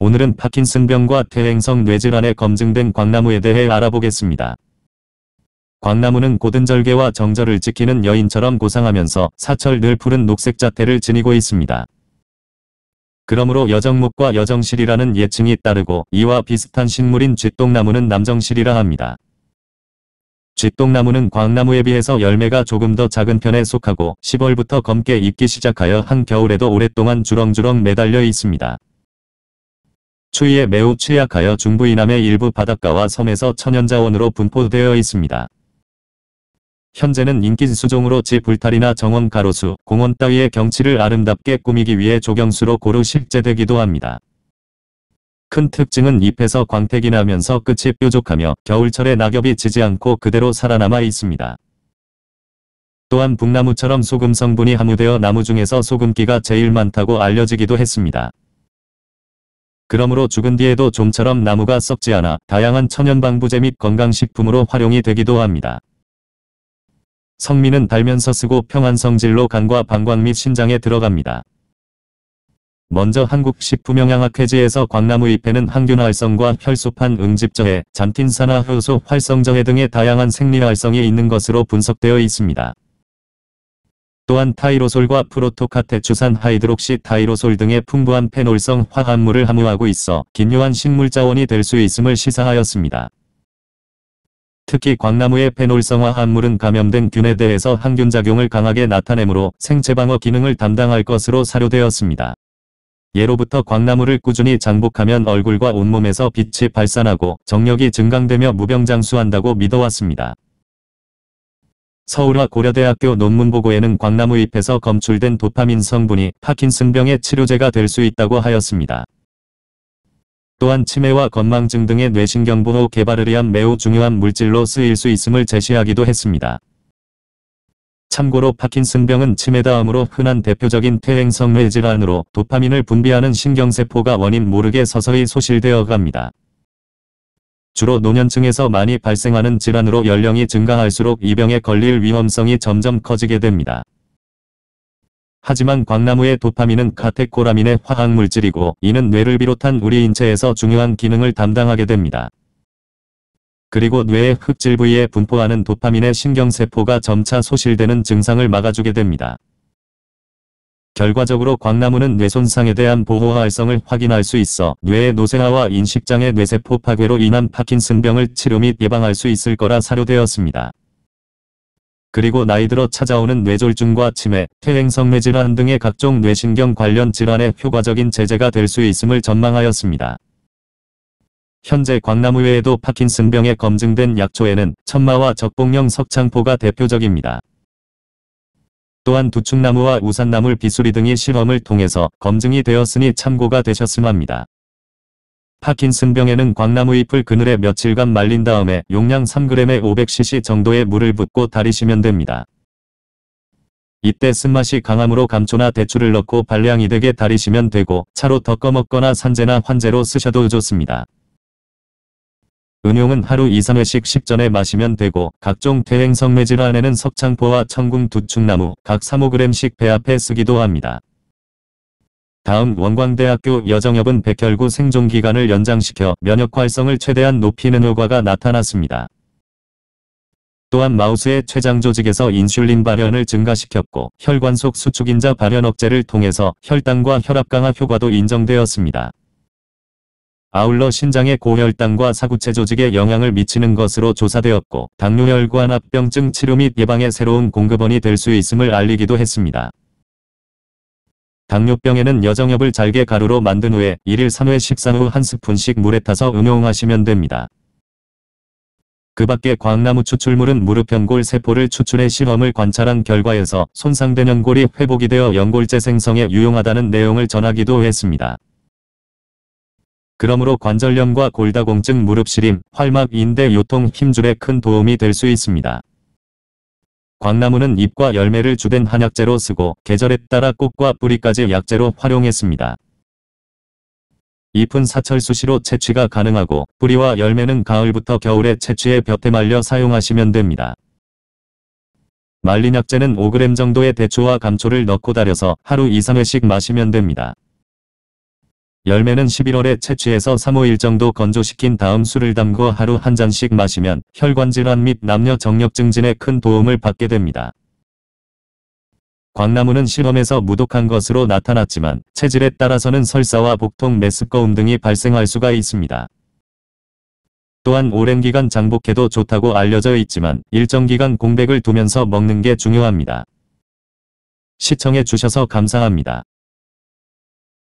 오늘은 파킨슨병과 퇴행성 뇌질환에 검증된 광나무에 대해 알아보겠습니다. 광나무는 고든 절개와 정절을 지키는 여인처럼 고상하면서 사철 늘 푸른 녹색 자태를 지니고 있습니다. 그러므로 여정목과 여정실이라는 예칭이 따르고 이와 비슷한 식물인 쥐똥나무는 남정실이라 합니다. 쥐똥나무는 광나무에 비해서 열매가 조금 더 작은 편에 속하고 10월부터 검게 익기 시작하여 한겨울에도 오랫동안 주렁주렁 매달려 있습니다. 추위에 매우 취약하여 중부 이남의 일부 바닷가와 섬에서 천연자원으로 분포되어 있습니다. 현재는 인기 수종으로 집 울타리나 정원 가로수, 공원 따위의 경치를 아름답게 꾸미기 위해 조경수로 고루 실제되기도 합니다. 큰 특징은 잎에서 광택이 나면서 끝이 뾰족하며 겨울철에 낙엽이 지지 않고 그대로 살아남아 있습니다. 또한 북나무처럼 소금 성분이 함유되어 나무 중에서 소금기가 제일 많다고 알려지기도 했습니다. 그러므로 죽은 뒤에도 좀처럼 나무가 썩지 않아 다양한 천연방부제 및 건강식품으로 활용이 되기도 합니다. 성미는 달면서 쓰고 평한 성질로 간과 방광 및 신장에 들어갑니다. 먼저 한국식품영양학회지에서 광나무 잎에는 항균 활성과 혈소판 응집저해, 잔틴산화 효소 활성저해 등의 다양한 생리 활성이 있는 것으로 분석되어 있습니다. 또한 tyrosol과 프로토카테추산 hydroxytyrosol 등의 풍부한 페놀성 화합물을 함유하고 있어 긴요한 식물 자원이 될 수 있음을 시사하였습니다. 특히 광나무의 페놀성 화 합물은 감염된 균에 대해서 항균작용을 강하게 나타내므로 생체방어 기능을 담당할 것으로 사료되었습니다. 예로부터 광나무를 꾸준히 장복하면 얼굴과 온몸에서 빛이 발산하고 정력이 증강되며 무병장수한다고 믿어왔습니다. 서울화 고려대학교 논문 보고에는 광나무 잎에서 검출된 도파민 성분이 파킨슨병의 치료제가 될 수 있다고 하였습니다. 또한 치매와 건망증 등의 뇌신경보호 개발을 위한 매우 중요한 물질로 쓰일 수 있음을 제시하기도 했습니다. 참고로 파킨슨병은 치매 다음으로 흔한 대표적인 퇴행성 뇌질환으로 도파민을 분비하는 신경세포가 원인 모르게 서서히 소실되어 갑니다. 주로 노년층에서 많이 발생하는 질환으로 연령이 증가할수록 이 병에 걸릴 위험성이 점점 커지게 됩니다. 하지만 광나무의 도파민은 카테코라민의 화학물질이고 이는 뇌를 비롯한 우리 인체에서 중요한 기능을 담당하게 됩니다. 그리고 뇌의 흑질 부위에 분포하는 도파민의 신경세포가 점차 소실되는 증상을 막아주게 됩니다. 결과적으로 광나무는 뇌손상에 대한 보호화 활성을 확인할 수 있어 뇌의 노쇠화와 인식장애 뇌세포 파괴로 인한 파킨슨병을 치료 및 예방할 수 있을 거라 사료되었습니다. 그리고 나이 들어 찾아오는 뇌졸중과 치매, 퇴행성 뇌 질환 등의 각종 뇌신경 관련 질환에 효과적인 제재가 될 수 있음을 전망하였습니다. 현재 광나무 외에도 파킨슨병에 검증된 약초에는 천마와 적봉령 석창포가 대표적입니다. 또한 두충나무와 우산나물 비수리 등이 실험을 통해서 검증이 되었으니 참고가 되셨음 합니다. 파킨슨병에는 광나무 잎을 그늘에 며칠간 말린 다음에 용량 3g에 500cc 정도의 물을 붓고 다리시면 됩니다. 이때 쓴맛이 강함으로 감초나 대추를 넣고 발량이 되게 다리시면 되고 차로 덮어 먹거나 산재나 환재로 쓰셔도 좋습니다. 은용은 하루 2, 3회씩 식전에 마시면 되고 각종 퇴행성 뇌질환에는 석창포와 청궁 두충나무 각 3-5g씩 배합해 쓰기도 합니다. 다음 원광대학교 여정엽은 백혈구 생존기간을 연장시켜 면역 활성을 최대한 높이는 효과가 나타났습니다. 또한 마우스의 췌장 조직에서 인슐린 발현을 증가시켰고 혈관 속 수축인자 발현 억제를 통해서 혈당과 혈압 강화 효과도 인정되었습니다. 아울러 신장의 고혈당과 사구체 조직에 영향을 미치는 것으로 조사되었고 당뇨혈관 합병증 치료 및 예방에 새로운 공급원이 될 수 있음을 알리기도 했습니다. 당뇨병에는 여정엽을 잘게 가루로 만든 후에 1일 3회 식사 후 한 스푼씩 물에 타서 응용하시면 됩니다. 그 밖에 광나무 추출물은 무릎 연골 세포를 추출해 실험을 관찰한 결과에서 손상된 연골이 회복이 되어 연골 재 생성에 유용하다는 내용을 전하기도 했습니다. 그러므로 관절염과 골다공증 무릎 시림, 활막 인대 요통 힘줄에 큰 도움이 될 수 있습니다. 광나무는 잎과 열매를 주된 한약재로 쓰고 계절에 따라 꽃과 뿌리까지 약재로 활용했습니다. 잎은 사철 수시로 채취가 가능하고 뿌리와 열매는 가을부터 겨울에 채취해 볕에 말려 사용하시면 됩니다. 말린 약재는 5g 정도의 대추와 감초를 넣고 달여서 하루 2, 3회씩 마시면 됩니다. 열매는 11월에 채취해서 3-5일 정도 건조시킨 다음 술을 담고 하루 한 잔씩 마시면 혈관 질환 및 남녀 정력 증진에 큰 도움을 받게 됩니다. 광나무는 실험에서 무독한 것으로 나타났지만 체질에 따라서는 설사와 복통, 메스꺼움 등이 발생할 수가 있습니다. 또한 오랜 기간 장복해도 좋다고 알려져 있지만 일정 기간 공백을 두면서 먹는 게 중요합니다. 시청해 주셔서 감사합니다.